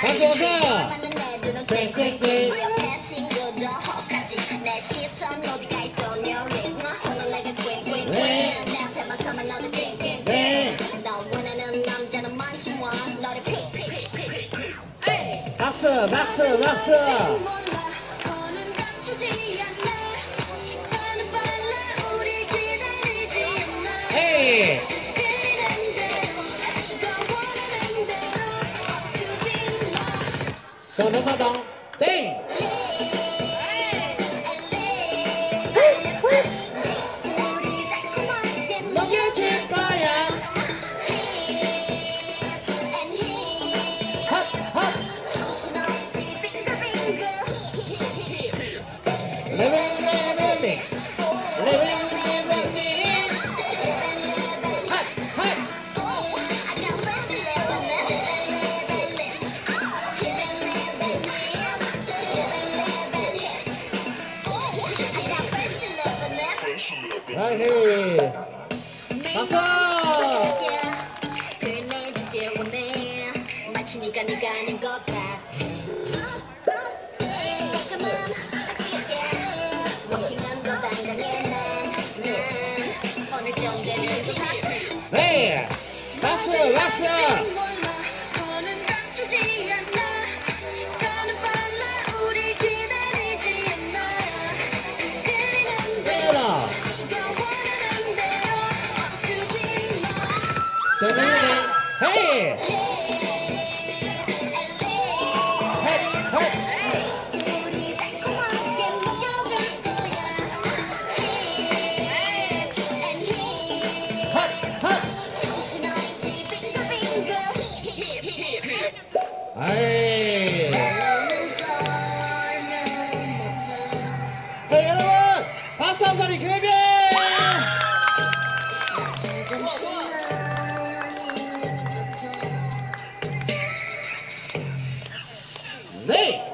와서 와서 땡땡땡 박수 박수 박수 我们的灯定来嘿，来啦！嘿，来啦来啦！ 자 여러분 박수 한 소리 그대 they